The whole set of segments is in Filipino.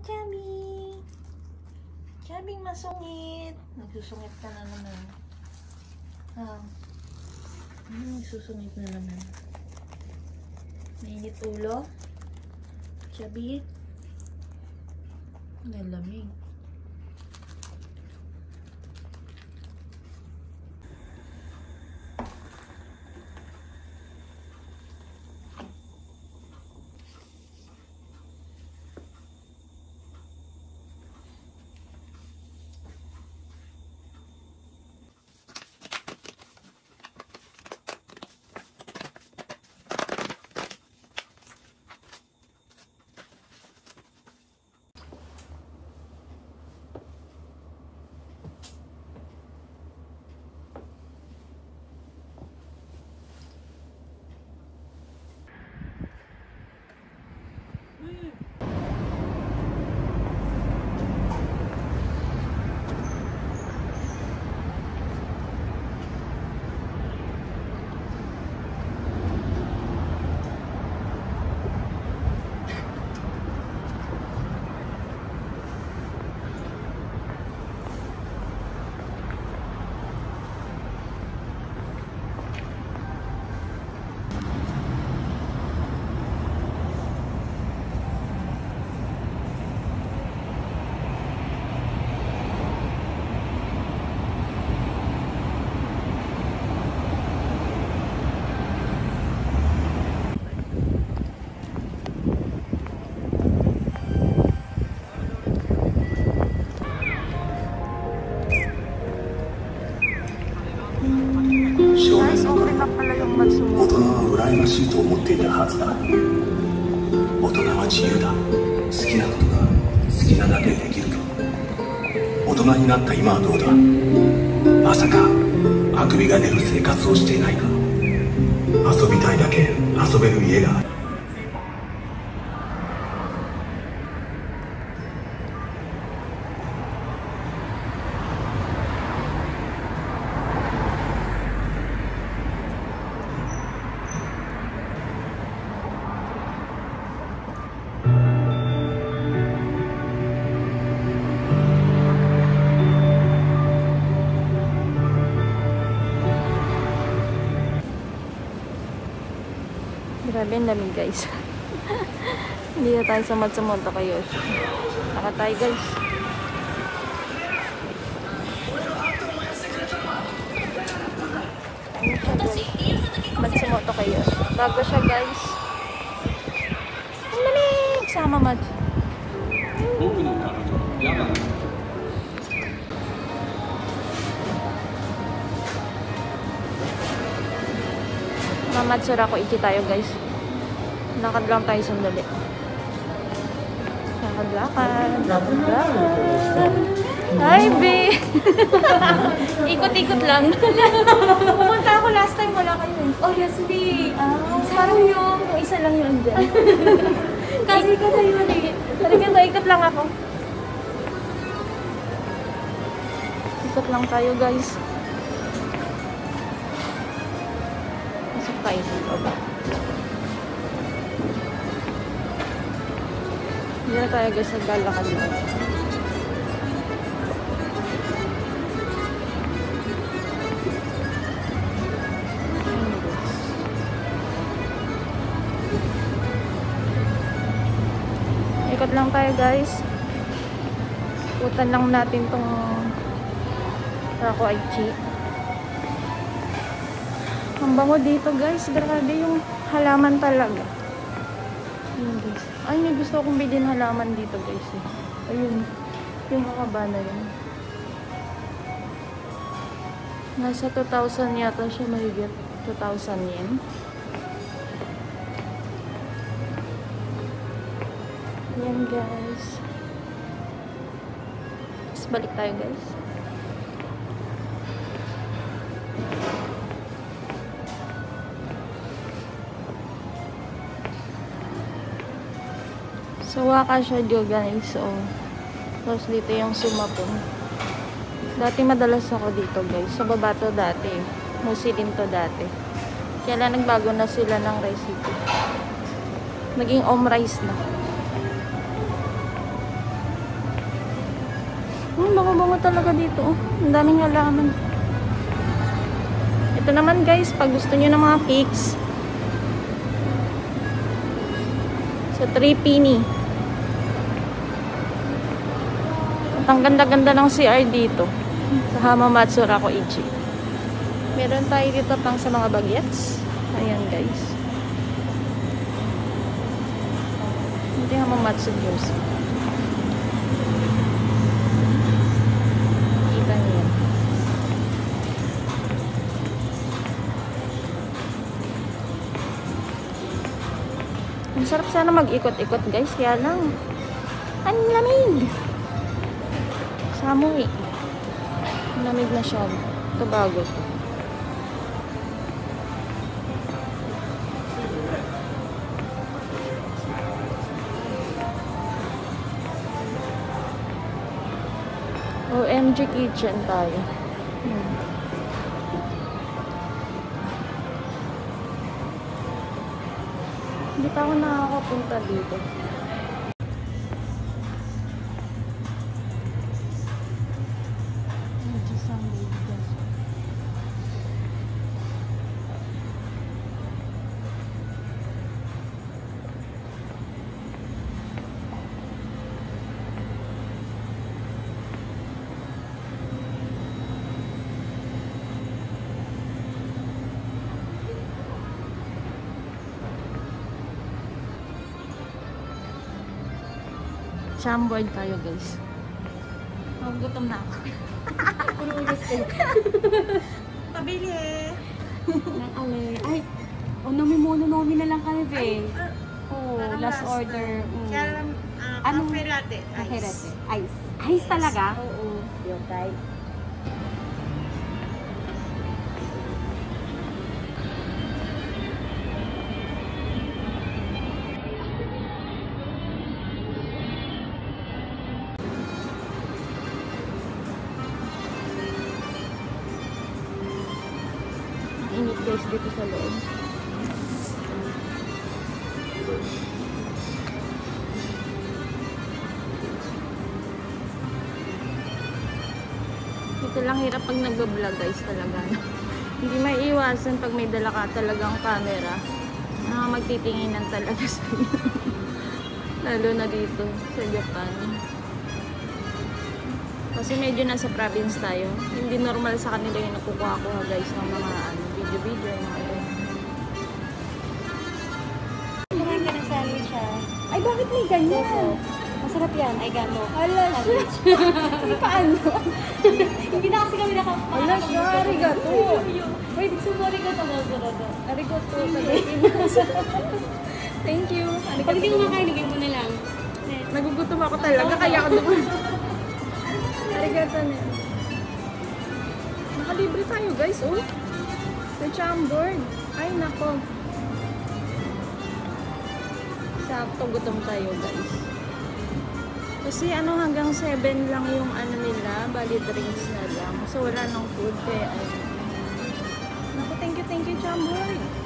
Chubby! Chubby, masungit! Nagsusungit ka na naman. Ah. Hmm, nagsusungit na naman. Mainit ulo. Chubby. Nalamig. しいと思っていたはずだ大人は自由だ。好きなことが好きなだけできると大人になった今はどうだ？まさかあくびが出る生活をしていないか。遊びたいだけ遊べる家がある。Grabe ang lamig guys. Hindi na tayo samad sa Monta kayo. Saka tayo guys. Magsumoto kayo. Bago siya guys. Ang lamig! Sama mag. Mamatsura ko iki tayo guys. Lakad lang tayo sandali. Lakad-lakad. Lakad. Hi, be! Ikot-ikot lang. Pumunta ako last time, wala kayo eh. Oh, yes, me. Ah, parang yung isa lang yun dyan. Kasi ka na yun eh. Talagang ikot lang ako. Ikot lang tayo guys. Pasok tayo sa loob. Hindi na tayo guys naglalakad guys. Ikot lang tayo guys. Ikutan lang natin tong Rako Aichi. Ang bango dito guys. Grabe yung halaman talaga. Ayun guys. Ay, may gusto akong bilhin halaman dito guys. Eh. Ayun. Yung kakabana yun. Nasa 2,000 yata siya mahigit. 2,000 yen. Yan guys. Tapos balik tayo guys. So, waka siya dyo guys. So, tapos dito yung sumapon. Dati madalas ako dito guys. Sa baba to dati. Musilin to dati. Kaya lang nagbago na sila ng recipe. Naging om rice na. Hmm, bango-bango talaga dito. Oh. Ang daming halaman. Ito naman guys, pag gusto niyo ng mga cakes. So, 3 penny. Ang ganda-ganda ng CR dito. Sa Hamamatsu Rakoichi. Meron tayo dito pang sa mga bagets. Ayan guys. Hindi Hamamatsu News. Kita niyo. Ang sarap sana mag-ikot-ikot guys. Kaya lang, ang lamig. Samoy. Ang lamig na siya. Ito bago to. OMG Kitchen tayo. Hmm. Hindi pa ako nakakapunta dito. Chamboard tayo guys. Magugutom na ako. Pabili Nang alay. Ay, oh, nomi-mono nomi na lang kami, be. Oh, last order. Mm. Kaya lang, ah, Anong- cafe latte. Cafe ice. Ice. Ice talaga? Oo. Yokay. Ang init guys dito sa loob. Ito lang hirap pag nagbablog guys talaga. Hindi may iwasan pag may dala ka talagang camera. Na magtitinginan talaga sa Lalo na dito sa Japan. Kasi medyo nasa province tayo. Hindi normal sa kanila yung nakukuha-kuha guys ng mga ano, video-video. Mga ganun. Kumain ka ng sandwich, ah. Ay, bakit may ganyan? Masarap yan. Ay, gano. Hala, siya. Paano? Hindi na kasi kami naka... Hala, siya. Arigato. Wait, sumarigato na sarado. Arigato. Thank you. Pag hindi mo makain, lagay mo na lang. Nagugutom ako talaga, kaya ako dumaan. Arigato na. Nakalibre tayo guys, oh. Sa Chambord. Ay, nako. Sakto gutom tayo guys. Kasi ano hanggang 7 lang yung ano nila, bali drinks na lang. So wala nang food kaya ano. Naku, thank you, thank you, Chambord.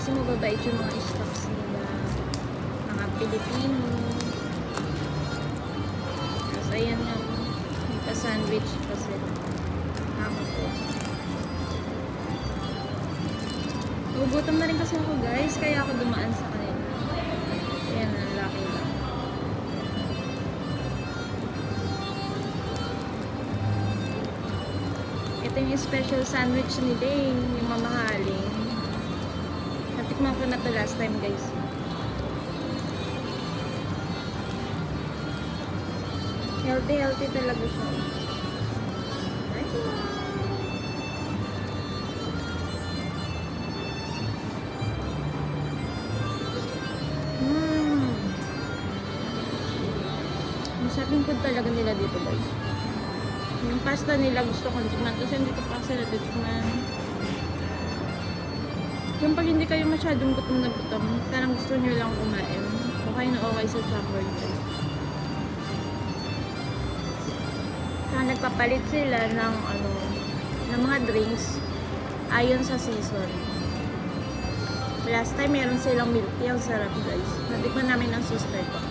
Kasi mababait yung mga stocks nila. Mga Pilipino. Tapos ayan nga. May pa-sandwich pa sila. Nakakatuwa. Nagugutom na rin kasi ako guys, kaya ako dumaan sa kanila. Ayan, ang laki lang. Ito yung special sandwich nila eh, yung mamahaling. Natikman ko na to last time guys. Healthy, healthy talaga siya. Ay, Mmm. Masarap food talaga nila dito guys. Yung pasta nila gusto kong tikman kasi hindi ko pa kasi natitikman. Yung pag hindi kayo masyadong gutom na gutom, parang gusto nyo lang kumain. Okay na okay sa chamber guys. Saka nagpapalit sila ng ano, ng mga drinks ayon sa season. Last time meron silang milk tea, ang sarap guys. Natikman namin ng sister ko.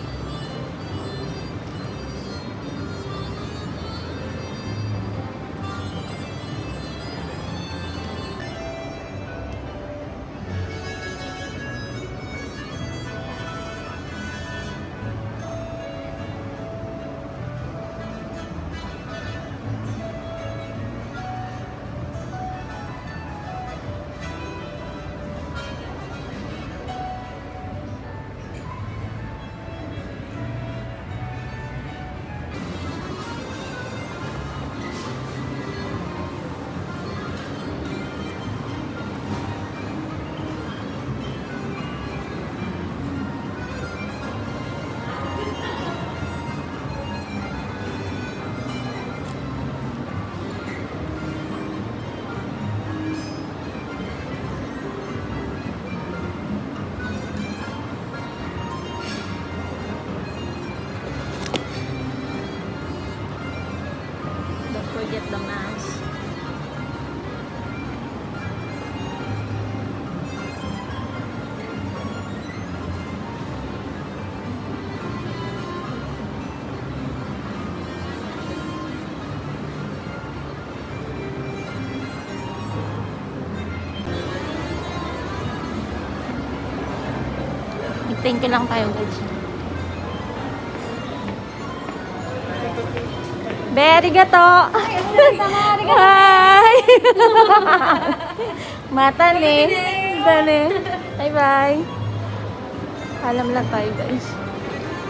Forget the mask. Thank lang tayo guys. Very gato. Hi. Mata ni. Dali. Bye bye. Alam lang tayo guys.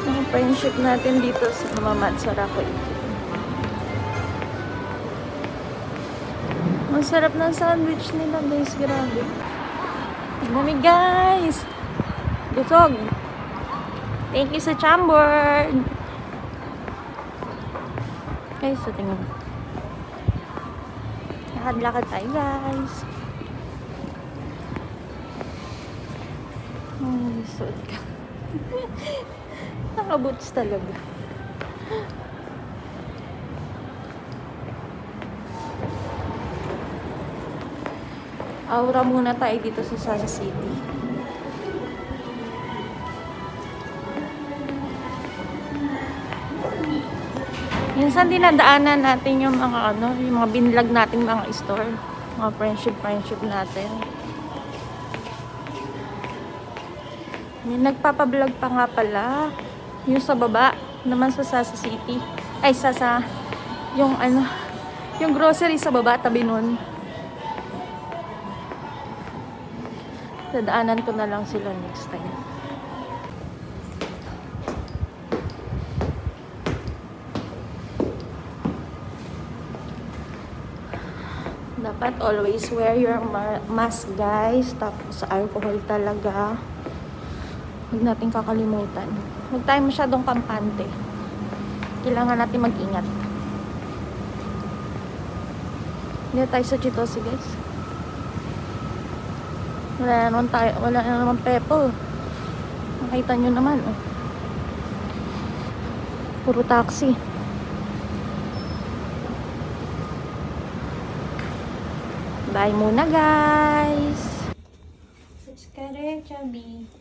Ang friendship natin dito sa Mama Sarako Ang sarap ng sandwich nila guys. Grabe. Bumi guys. Busog. Thank you sa Chambord. Guys, so tingnan. Lakad-lakad tayo, guys. Ay, suot ka. Nakaboots talaga. Aura muna tayo dito sa Sasa City. Minsan dinadaanan natin yung mga ano, yung mga binlog nating mga store. Mga friendship, friendship natin. May nagpapablog pa nga pala. Yung sa baba, naman sa Sasa City. Ay, sa sa, yung ano, yung grocery sa baba, tabi nun. Dadaanan ko na lang sila next time. Dapat always wear your ma- mask, guys. Tapos alcohol talaga. Huwag natin kakalimutan. Huwag tayo masyadong kampante. Kailangan natin mag-ingat. Hindi tayo sa Chitose, guys. Wala na naman tayo, wala na naman pepo. Makita nyo naman, oh. Puro taxi. Bye muna, guys. Subscribe, Chubby.